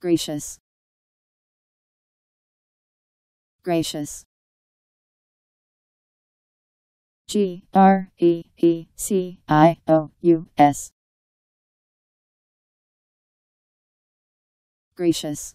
Gracious. Gracious. G R E E C I O U S. Gracious.